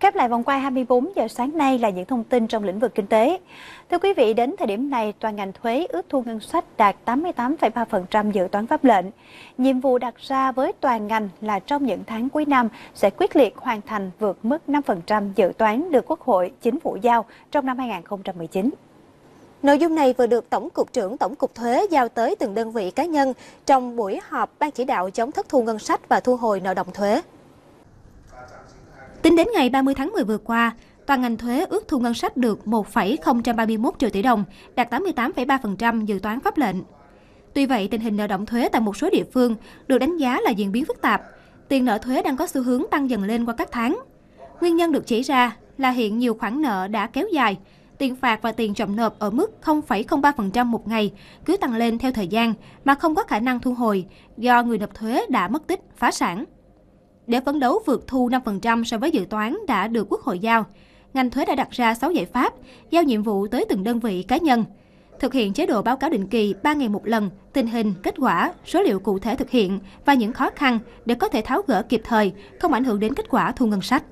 Khép lại vòng quay 24 giờ sáng nay là những thông tin trong lĩnh vực kinh tế. Thưa quý vị, đến thời điểm này, toàn ngành thuế ước thu ngân sách đạt 88,3% dự toán pháp lệnh. Nhiệm vụ đặt ra với toàn ngành là trong những tháng cuối năm sẽ quyết liệt hoàn thành vượt mức 5% dự toán được Quốc hội, Chính phủ giao trong năm 2019. Nội dung này vừa được Tổng cục trưởng Tổng cục Thuế giao tới từng đơn vị cá nhân trong buổi họp Ban chỉ đạo chống thất thu ngân sách và thu hồi nợ động thuế. Tính đến ngày 30 tháng 10 vừa qua, toàn ngành thuế ước thu ngân sách được 1,031 triệu tỷ đồng, đạt 88,3% dự toán pháp lệnh. Tuy vậy, tình hình nợ động thuế tại một số địa phương được đánh giá là diễn biến phức tạp. Tiền nợ thuế đang có xu hướng tăng dần lên qua các tháng. Nguyên nhân được chỉ ra là hiện nhiều khoản nợ đã kéo dài, tiền phạt và tiền chậm nộp ở mức 0,03% một ngày cứ tăng lên theo thời gian mà không có khả năng thu hồi do người nộp thuế đã mất tích, phá sản. Để phấn đấu vượt thu 5% so với dự toán đã được Quốc hội giao, ngành thuế đã đặt ra 6 giải pháp, giao nhiệm vụ tới từng đơn vị cá nhân. Thực hiện chế độ báo cáo định kỳ 3 ngày một lần, tình hình, kết quả, số liệu cụ thể thực hiện và những khó khăn để có thể tháo gỡ kịp thời, không ảnh hưởng đến kết quả thu ngân sách.